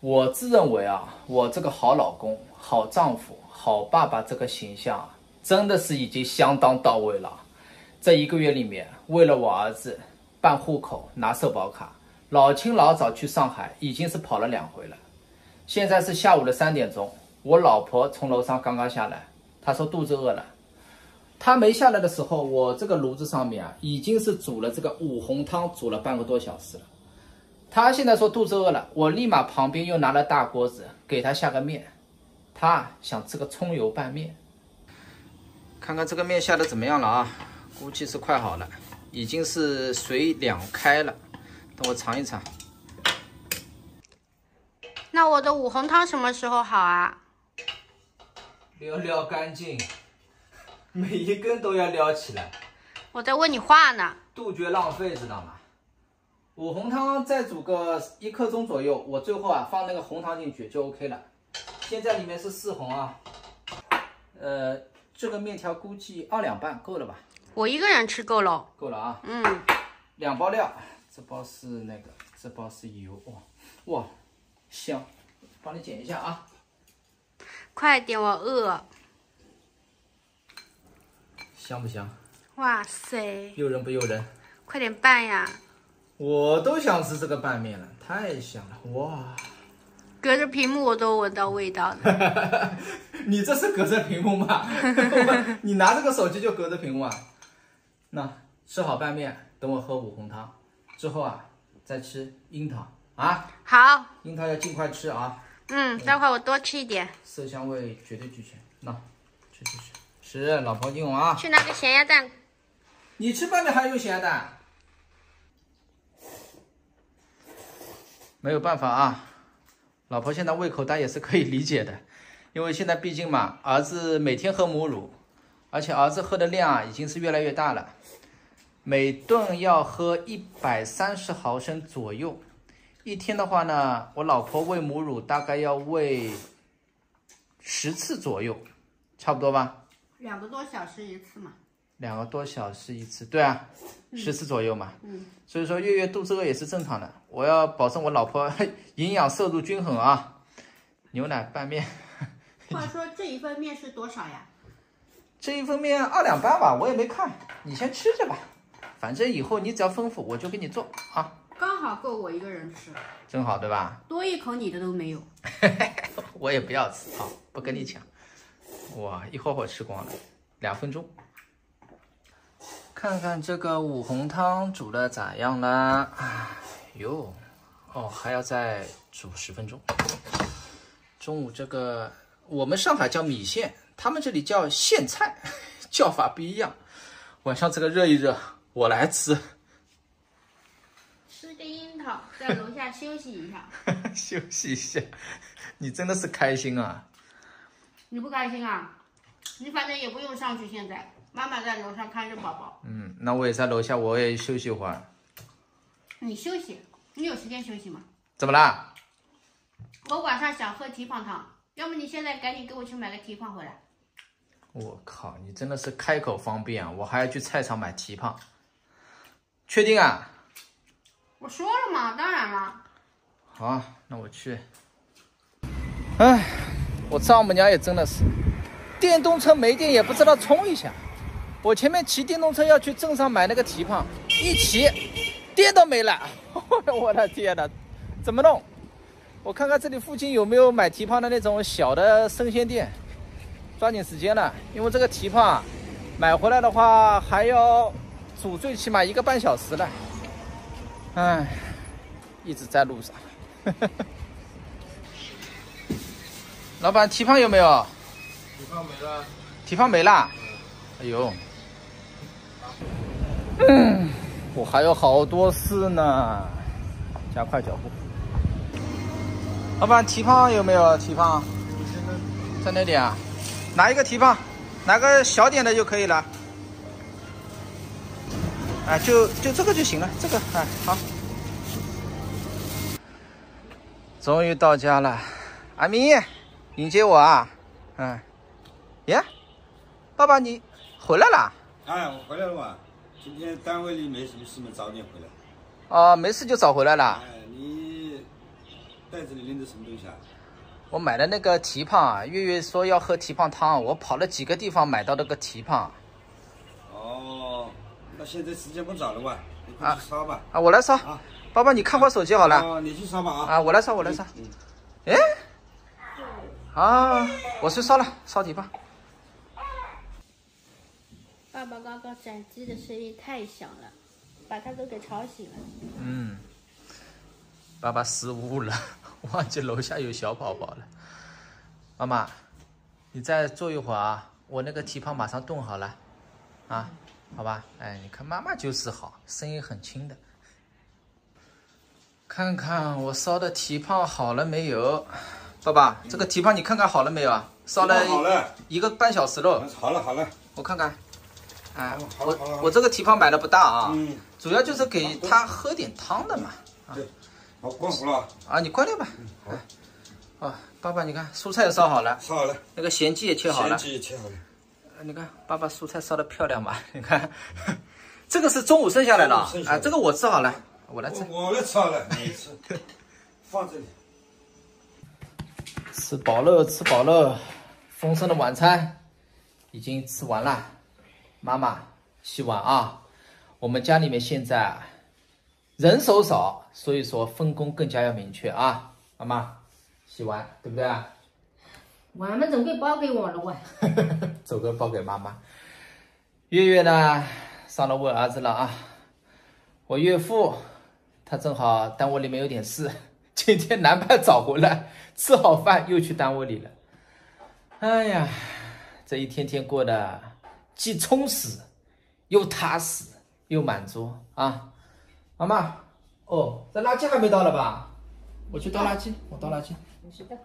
我自认为啊，我这个好老公、好丈夫、好爸爸这个形象，真的是已经相当到位了。这一个月里面，为了我儿子办户口、拿社保卡，老清老早去上海，已经是跑了两回了。现在是下午的三点钟，我老婆从楼上刚刚下来，她说肚子饿了。她没下来的时候，我这个炉子上面啊，已经是煮了这个五红汤，煮了半个多小时了。他现在说肚子饿了，我立马旁边又拿了大锅子给他下个面，他想吃个葱油拌面。看看这个面下的怎么样了啊？估计是快好了，已经是水两开了。等我尝一尝。那我的五红汤什么时候好啊？撩撩干净，每一根都要撩起来。我在问你话呢。杜绝浪费，知道吗？五红汤再煮个一刻钟左右，我最后啊放那个红糖进去就 OK 了。现在里面是四红啊，呃，这个面条估计二两半够了吧？我一个人吃够了。够了啊。嗯。两包料，这包是那个，这包是油。哇哇，香！帮你剪一下啊。快点，我饿。香不香？哇塞！诱人不诱人？快点拌呀！我都想吃这个拌面了，太香了哇！隔着屏幕我都闻到味道了。你这是隔着屏幕吗？你拿这个手机就隔着屏幕啊？那吃好拌面，等我喝五红汤之后啊，再吃樱桃啊。好，樱桃要尽快吃啊。嗯，待会我多吃一点。色香味绝对俱全。那吃吃吃，吃老婆听我啊。去拿个咸鸭蛋。你吃拌面还有咸鸭蛋？没有办法啊，老婆现在胃口大也是可以理解的，因为现在毕竟嘛，儿子每天喝母乳，而且儿子喝的量啊已经是越来越大了，每顿要喝一百三十毫升左右，一天的话呢，我老婆喂母乳大概要喂十次左右，差不多吧？两个多小时一次嘛。两个多小时一次，对啊，十次左右嘛。嗯，所以说月月肚子饿也是正常的。我要保证我老婆 营养摄入均衡啊。牛奶拌面。话说这一份面是多少呀？这一份面二两半吧，我也没看，你先吃着吧。反正以后你只要吩咐，我就给你做啊。刚好够我一个人吃。正好，对吧？多一口你的都没有。我也不要吃啊，不跟你抢。哇，一会儿会吃光了，两分钟。看看这个五红汤煮的咋样啦？哎呦，哦，还要再煮十分钟。中午这个我们上海叫米线，他们这里叫苋菜，叫法不一样。晚上这个热一热，我来吃。吃个樱桃，在楼下休息一下。休息一下，你真的是开心啊？你不开心啊？你反正也不用上去，现在。妈妈在楼上看着宝宝。嗯，那我也在楼下，我也休息会儿。你休息，你有时间休息吗？怎么啦？我晚上想喝蹄膀汤，要么你现在赶紧给我去买个蹄膀回来。我靠，你真的是开口方便啊！我还要去菜场买蹄膀。确定啊？我说了嘛，当然了。好，那我去。哎，我丈母娘也真的是。电动车没电也不知道充一下，我前面骑电动车要去镇上买那个蹄膀，一骑电都没了，我的天哪，怎么弄？我看看这里附近有没有买蹄膀的那种小的生鲜店，抓紧时间了，因为这个蹄膀买回来的话还要煮最起码一个半小时了，哎，一直在路上。老板，蹄膀有没有？蹄膀没了，蹄膀没了。哎呦，嗯，我还有好多事呢，加快脚步。老板，蹄膀有没有？蹄膀在那里啊？拿一个蹄膀，拿个小点的就可以了。哎，就就这个就行了，这个哎好。终于到家了，阿咪，迎接我啊，嗯。耶，爸爸你回来了？哎，我回来了嘛。今天单位里没什么事嘛，早点回来。啊，没事就早回来了。哎，你袋子里拎着什么东西啊？我买了那个蹄膀啊，月月说要喝蹄膀汤，我跑了几个地方买到那个蹄膀哦，那现在时间不早了哇，你快去烧吧。啊，我来烧啊。爸爸，你看会手机好了啊，你去烧吧啊。啊，我来烧，我来烧。嗯。哎，啊，我去烧了，烧蹄膀。爸爸刚刚斩鸡的声音太响了，把他都给吵醒了。嗯，爸爸失误了，忘记楼下有小宝宝了。妈妈，你再坐一会儿啊，我那个蹄膀马上炖好了，啊，好吧？哎，你看妈妈就是好，声音很轻的。看看我烧的蹄膀好了没有？爸爸，这个蹄膀你看看好了没有啊？烧了一个半小时喽。好了好了，我看看。哎，我我这个蹄膀买的不大啊，嗯，主要就是给他喝点汤的嘛。对，好关火了，啊，你关掉吧。好，啊，爸爸，你看蔬菜也烧好了，烧好了，那个咸鸡也切好了。咸鸡也切好了。呃你看，爸爸蔬菜烧的漂亮吧？你看，这个是中午剩下来的啊，这个我吃好了，我来吃。我我来吃好了，你吃，放这里。吃饱了，吃饱了，丰盛的晚餐已经吃完了。妈妈洗碗啊！我们家里面现在啊人手少，所以说分工更加要明确啊。妈妈洗碗，对不对啊？碗嘛总归包给我了哇！总归包给妈妈。月月呢上了我儿子了啊，我岳父他正好单位里面有点事，今天南派早回来，吃好饭又去单位里了。哎呀，这一天天过得既充实又踏实又满足啊！妈妈，哦，这垃圾还没倒了吧？我去倒垃圾，我倒垃圾。你去倒。